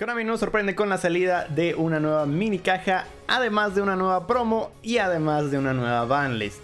Konami nos sorprende con la salida de una nueva mini caja, además de una nueva promo y además de una nueva banlist.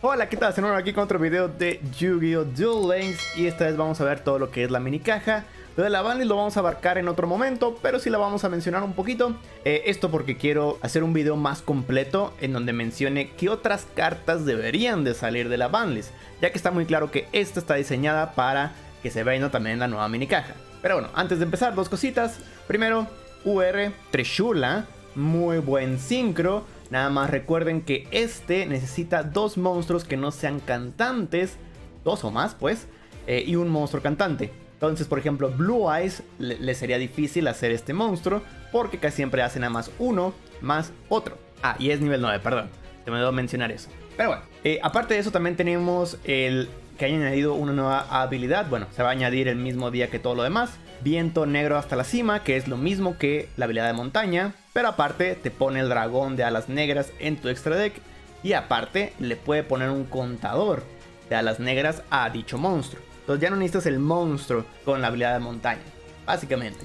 Hola, ¿qué tal? Se aquí con otro video de Yu-Gi-Oh! Duel Links y esta vez vamos a ver todo lo que es la mini caja. Lo de la banlist lo vamos a abarcar en otro momento, pero sí la vamos a mencionar un poquito. Eh, esto porque quiero hacer un video más completo en donde mencione qué otras cartas deberían de salir de la banlist, ya que está muy claro que esta está diseñada para que se vea también la nueva mini caja. Pero bueno, antes de empezar, dos cositas. Primero, UR Trishula, muy buen sincro. Nada más recuerden que este necesita dos monstruos que no sean cantantes, dos o más pues, eh, y un monstruo cantante. Entonces, por ejemplo, Blue Eyes le, sería difícil hacer este monstruo porque casi siempre hace nada más uno más otro. Ah, y es nivel 9, perdón. Se me debo mencionar eso. Pero bueno, eh, aparte de eso también tenemos el que haya añadido una nueva habilidad. Bueno, se va a añadir el mismo día que todo lo demás. Viento negro hasta la cima, que es lo mismo que la habilidad de montaña. Pero aparte te pone el dragón de alas negras en tu extra deck. Y aparte le puede poner un contador de alas negras a dicho monstruo. Entonces ya no necesitas el monstruo con la habilidad de montaña. Básicamente.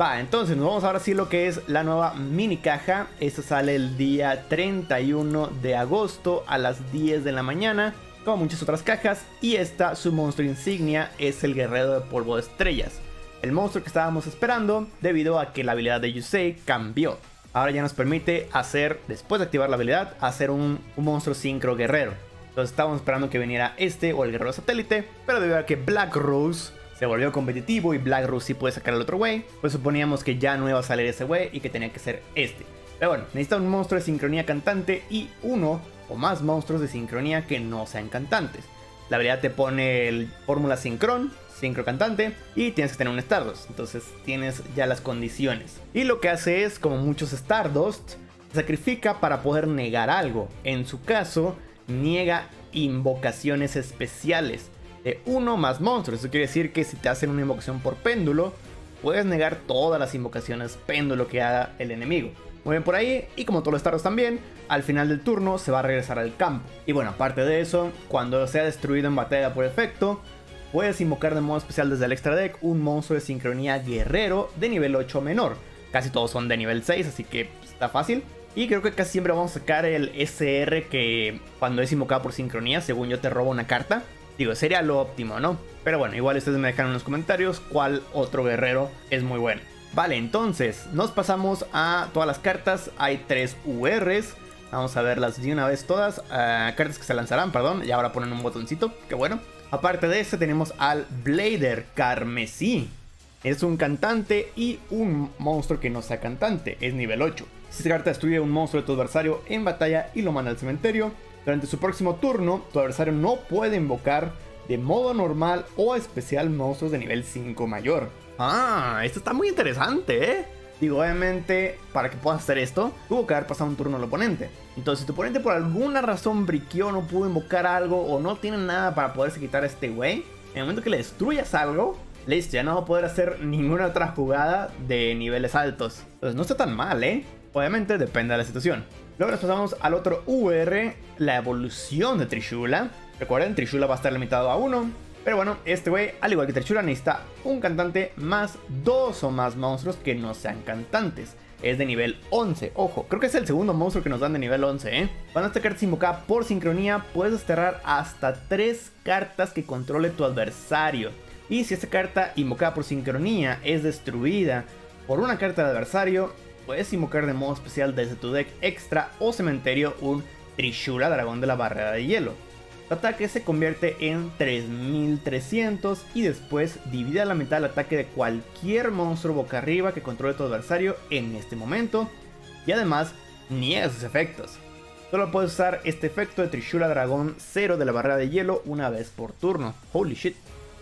Va, entonces nos vamos ahora sí lo que es la nueva mini caja. Esta sale el día 31 de agosto a las 10 de la mañana como muchas otras cajas, y esta, su monstruo insignia, es el guerrero de polvo de estrellas, el monstruo que estábamos esperando debido a que la habilidad de Yusei cambió. Ahora ya nos permite hacer, después de activar la habilidad, hacer un, monstruo sincro guerrero. Entonces estábamos esperando que viniera este o el guerrero satélite, pero debido a que Black Rose se volvió competitivo y Black Rose sí puede sacar al otro güey, pues suponíamos que ya no iba a salir ese güey y que tenía que ser este. Pero bueno, necesita un monstruo de sincronía cantante y uno o más monstruos de sincronía que no sean cantantes. La habilidad te pone el fórmula sincron, sincro cantante, y tienes que tener un Stardust. Entonces tienes ya las condiciones. Y lo que hace es, como muchos Stardust, sacrifica para poder negar algo. En su caso, niega invocaciones especiales de uno más monstruos. Eso quiere decir que si te hacen una invocación por péndulo, puedes negar todas las invocaciones péndulo que haga el enemigo. Muy bien por ahí, y como todos los Stardust también, al final del turno se va a regresar al campo. Y bueno, aparte de eso, cuando sea destruido en batalla por efecto, puedes invocar de modo especial desde el extra deck un monstruo de sincronía guerrero de nivel 8 menor. Casi todos son de nivel 6, así que está fácil. Y creo que casi siempre vamos a sacar el SR que cuando es invocado por sincronía, según yo te robo una carta. Digo, sería lo óptimo, ¿no? Pero bueno, igual ustedes me dejan en los comentarios cuál otro guerrero es muy bueno. Vale, entonces nos pasamos a todas las cartas. Hay tres URs. Vamos a verlas de una vez todas. Ah, cartas que se lanzarán, perdón. Y ahora ponen un botoncito. Qué bueno. Aparte de este tenemos al Blader Carmesí. Es un cantante y un monstruo que no sea cantante. Es nivel 8. Si esta carta destruye un monstruo de tu adversario en batalla y lo manda al cementerio, durante su próximo turno, tu adversario no puede invocar de modo normal o especial monstruos de nivel 5 mayor. Ah, esto está muy interesante, ¿eh? Digo, obviamente, para que puedas hacer esto, tuvo que haber pasado un turno al oponente. Entonces, si tu oponente por alguna razón briqueó, no pudo invocar algo o no tiene nada para poderse quitar a este güey, en el momento que le destruyas algo, listo, ya no va a poder hacer ninguna otra jugada de niveles altos. Entonces, no está tan mal, ¿eh? Obviamente, depende de la situación. Luego nos pasamos al otro UR, la evolución de Trishula. Recuerden, Trishula va a estar limitado a 1. Pero bueno, este güey, al igual que Trechura, necesita un cantante más dos o más monstruos que no sean cantantes. Es de nivel 11, ojo, creo que es el segundo monstruo que nos dan de nivel 11, ¿eh? Cuando esta carta es invocada por sincronía, puedes desterrar hasta tres cartas que controle tu adversario. Y si esta carta invocada por sincronía es destruida por una carta de adversario, puedes invocar de modo especial desde tu deck extra o cementerio un Trishula Dragón de la Barrera de Hielo ataque se convierte en 3300 y después divide a la mitad el ataque de cualquier monstruo boca arriba que controle tu adversario en este momento y además niega sus efectos. Solo puedes usar este efecto de Trishula Dragón 0 de la barrera de hielo una vez por turno. Holy shit.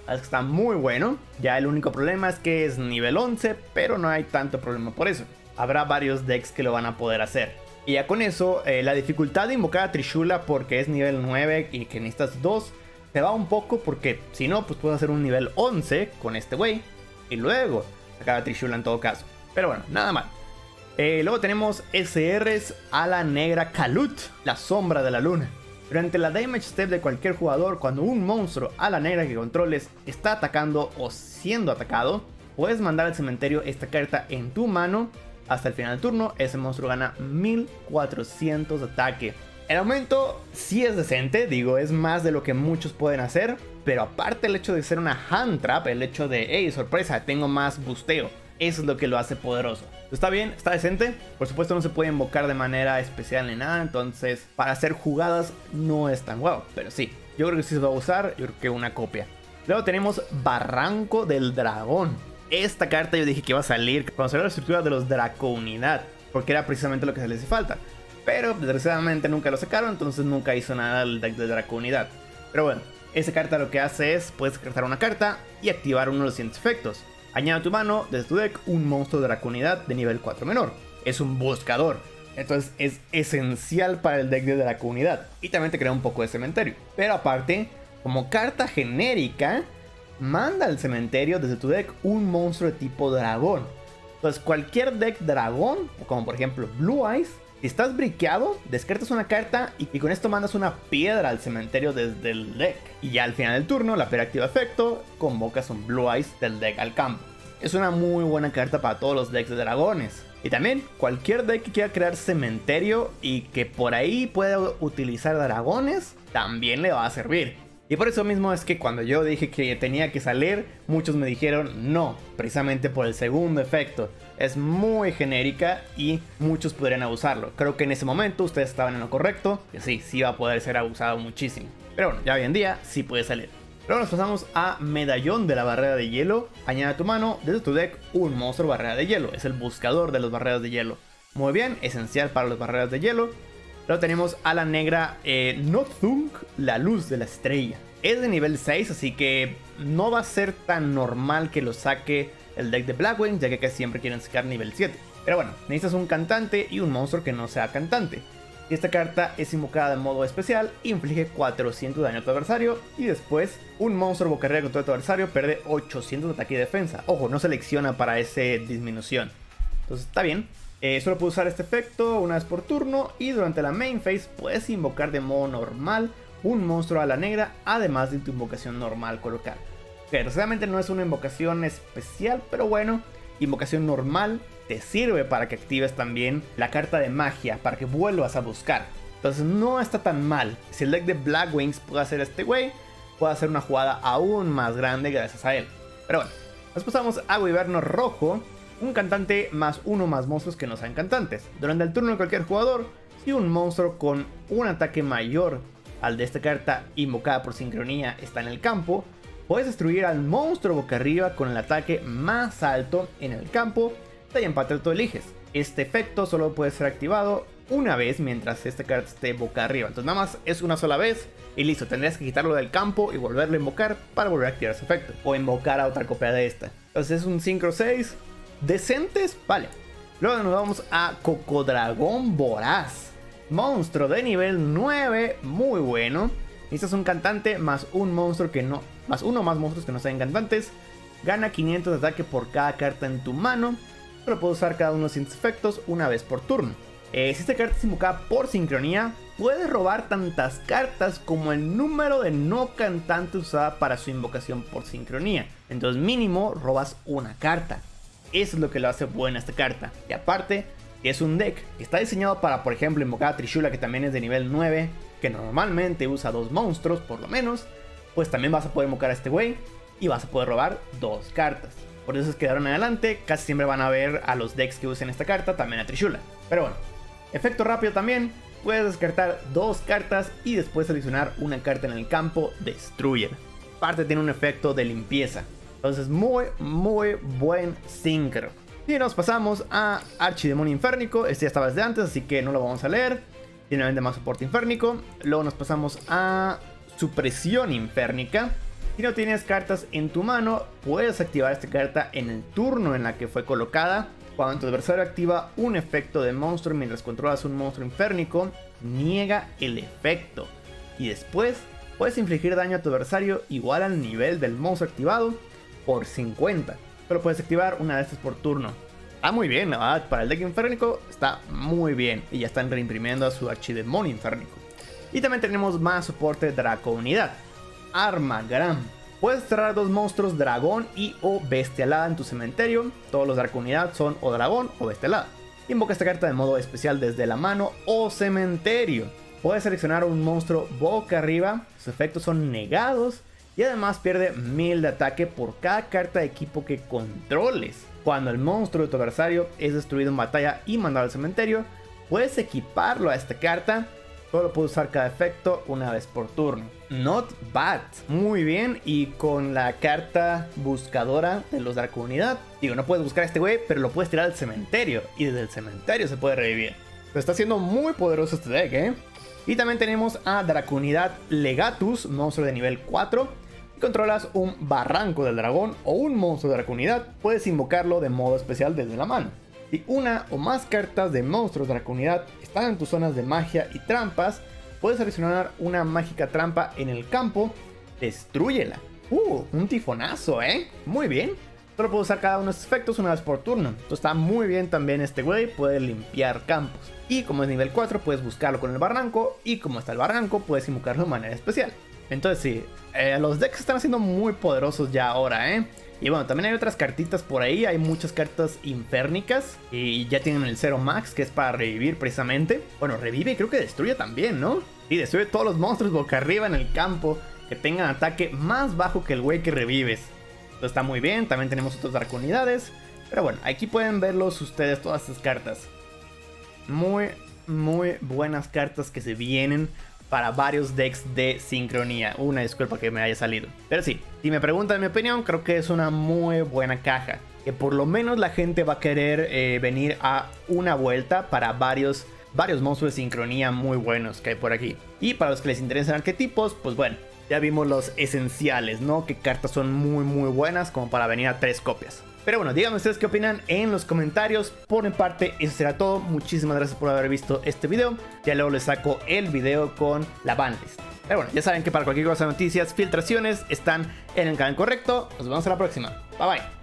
Está muy bueno. Ya el único problema es que es nivel 11, pero no hay tanto problema por eso. Habrá varios decks que lo van a poder hacer. Y ya con eso, eh, la dificultad de invocar a Trishula porque es nivel 9 y que necesitas 2, te va un poco porque si no, pues puedes hacer un nivel 11 con este güey y luego sacar a Trishula en todo caso. Pero bueno, nada mal. Eh, luego tenemos SRs a la negra Kalut, la sombra de la luna. Durante la damage step de cualquier jugador, cuando un monstruo a la negra que controles está atacando o siendo atacado, puedes mandar al cementerio esta carta en tu mano. Hasta el final del turno, ese monstruo gana 1400 de ataque. El aumento sí es decente, digo, es más de lo que muchos pueden hacer. Pero aparte el hecho de ser una hand trap, el hecho de, hey, sorpresa, tengo más busteo. Eso es lo que lo hace poderoso. Está bien, está decente. Por supuesto no se puede invocar de manera especial ni nada. Entonces para hacer jugadas no es tan guau. Pero sí, yo creo que sí se va a usar. Yo creo que una copia. Luego tenemos Barranco del Dragón. Esta carta yo dije que iba a salir cuando salió la estructura de los Draconidad. Porque era precisamente lo que se les hace falta. Pero desgraciadamente nunca lo sacaron. Entonces nunca hizo nada el deck de Draconidad. Pero bueno, esa carta lo que hace es, puedes descartar una carta y activar uno de los siguientes efectos. Añade a tu mano desde tu deck un monstruo de draconidad de nivel 4 menor. Es un buscador. Entonces es esencial para el deck de draconidad. Y también te crea un poco de cementerio. Pero aparte, como carta genérica, manda al cementerio desde tu deck un monstruo de tipo dragón. Entonces cualquier deck dragón, como por ejemplo Blue Eyes, si estás briqueado, descartas una carta y, con esto mandas una piedra al cementerio desde el deck. Y ya al final del turno, la piedra activa efecto, convocas un Blue Eyes del deck al campo. Es una muy buena carta para todos los decks de dragones. Y también cualquier deck que quiera crear cementerio y que por ahí pueda utilizar dragones, también le va a servir. Y por eso mismo es que cuando yo dije que tenía que salir, muchos me dijeron no, precisamente por el segundo efecto. Es muy genérica y muchos podrían abusarlo. Creo que en ese momento ustedes estaban en lo correcto, que sí, sí va a poder ser abusado muchísimo. Pero bueno, ya hoy en día sí puede salir. Luego nos pasamos a Medallón de la Barrera de Hielo. Añade a tu mano desde tu deck un monstruo barrera de hielo. Es el buscador de las barreras de hielo. Muy bien, esencial para las barreras de hielo. Luego tenemos a la negra eh, Nothung, la luz de la estrella. Es de nivel 6, así que no va a ser tan normal que lo saque el deck de Blackwing, ya que siempre quieren sacar nivel 7. Pero bueno, necesitas un cantante y un monstruo que no sea cantante. Y esta carta es invocada de modo especial, inflige 400 de daño a tu adversario y después un monstruo boca arriba contra tu adversario pierde 800 de ataque y defensa. Ojo, no selecciona para esa disminución. Entonces está bien. Eh, solo puedes usar este efecto una vez por turno y durante la main phase puedes invocar de modo normal un monstruo a la negra además de tu invocación normal colocar. Que no es una invocación especial, pero bueno, invocación normal te sirve para que actives también la carta de magia, para que vuelvas a buscar. Entonces no está tan mal. Si el deck de Black Wings puede hacer este güey, puede hacer una jugada aún más grande gracias a él. Pero bueno, nos pasamos a Wyverno Rojo, un cantante más uno más monstruos que no sean cantantes. Durante el turno de cualquier jugador, si un monstruo con un ataque mayor al de esta carta invocada por sincronía está en el campo, puedes destruir al monstruo boca arriba con el ataque más alto en el campo, y empate tú eliges. Este efecto solo puede ser activado una vez mientras esta carta esté boca arriba. Entonces nada más es una sola vez y listo. Tendrías que quitarlo del campo y volverlo a invocar para volver a activar ese efecto. O invocar a otra copia de esta. Entonces es un Synchro 6. Decentes, vale. Luego nos vamos a Cocodragón Voraz. Monstruo de nivel 9, muy bueno. Necesitas un cantante más un monstruo que no. Más uno más monstruos que no sean cantantes. Gana 500 de ataque por cada carta en tu mano. Pero puedes usar cada uno de los efectos una vez por turno. Eh, si esta carta es invocada por sincronía, puedes robar tantas cartas como el número de no cantantes usada para su invocación por sincronía. Entonces mínimo robas una carta. Eso es lo que lo hace buena esta carta. Y aparte, es un deck que está diseñado para, por ejemplo, invocar a Trishula, que también es de nivel 9, que normalmente usa dos monstruos, por lo menos, pues también vas a poder invocar a este güey y vas a poder robar dos cartas. Por eso es que adelante casi siempre van a ver a los decks que usen esta carta, también a Trishula. Pero bueno, efecto rápido también, puedes descartar dos cartas y después seleccionar una carta en el campo, Destruyer. Aparte tiene un efecto de limpieza. Entonces muy, muy buen sincro. Y nos pasamos a Archidemonio Inférnico. Este ya estaba desde antes, así que no lo vamos a leer. Tiene más soporte inférnico. Luego nos pasamos a Supresión Inférnica. Si no tienes cartas en tu mano, puedes activar esta carta en el turno en la que fue colocada. Cuando tu adversario activa un efecto de monstruo mientras controlas un monstruo inférnico, niega el efecto. Y después puedes infligir daño a tu adversario igual al nivel del monstruo activado por 50 pero puedes activar una de estas por turno. Está muy bien, la verdad, para el deck inférnico está muy bien. Y ya están reimprimiendo a su archidemonio inférnico. Y también tenemos más soporte de Draco Unidad. Armagram. Puedes cerrar dos monstruos dragón y o bestialada en tu cementerio. Todos los unidad son o dragón o bestialada. Invoca esta carta de modo especial desde la mano o cementerio. Puedes seleccionar un monstruo boca arriba, sus efectos son negados y además pierde 1000 de ataque por cada carta de equipo que controles. Cuando el monstruo de tu adversario es destruido en batalla y mandado al cementerio, puedes equiparlo a esta carta Solo puedo usar cada efecto una vez por turno. Not bad. Muy bien. Y con la carta buscadora de los Unidad. Digo, no puedes buscar a este güey, pero lo puedes tirar al cementerio. Y desde el cementerio se puede revivir. está haciendo muy poderoso este deck, ¿eh? Y también tenemos a Dracunidad Legatus, monstruo de nivel 4. Si controlas un barranco del dragón o un monstruo de Dracunidad, puedes invocarlo de modo especial desde la mano. Si una o más cartas de monstruos comunidad están en tus zonas de magia y trampas, puedes seleccionar una mágica trampa en el campo, destruyela. Uh, un tifonazo, ¿eh? Muy bien. Solo puedo usar cada uno de estos efectos una vez por turno. Entonces está muy bien también este güey, puede limpiar campos. Y como es nivel 4, puedes buscarlo con el barranco. Y como está el barranco, puedes invocarlo de manera especial. Entonces sí, eh, los decks están siendo muy poderosos ya ahora, ¿eh? Y bueno, también hay otras cartitas por ahí, hay muchas cartas inférnicas y ya tienen el Zero Max que es para revivir precisamente. Bueno, revive y creo que destruye también, ¿no? Y destruye todos los monstruos boca arriba en el campo que tengan ataque más bajo que el güey que revives. Está muy bien, también tenemos otras draconidades. Pero bueno, aquí pueden verlos ustedes todas estas cartas. Muy, muy buenas cartas que se vienen para varios decks de sincronía. Una disculpa que me haya salido. Pero sí, si me preguntan mi opinión, creo que es una muy buena caja. Que por lo menos la gente va a querer eh, venir a una vuelta para varios, varios monstruos de sincronía muy buenos que hay por aquí. Y para los que les interesan arquetipos, pues bueno, ya vimos los esenciales, ¿no? Que cartas son muy muy buenas como para venir a tres copias. Pero bueno, díganme ustedes qué opinan en los comentarios. Por mi parte, eso será todo. Muchísimas gracias por haber visto este video. Ya luego les saco el video con la banlist. Pero bueno, ya saben que para cualquier cosa, noticias, filtraciones, están en el canal correcto. Nos vemos en la próxima. Bye bye.